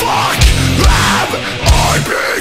fuck have I been?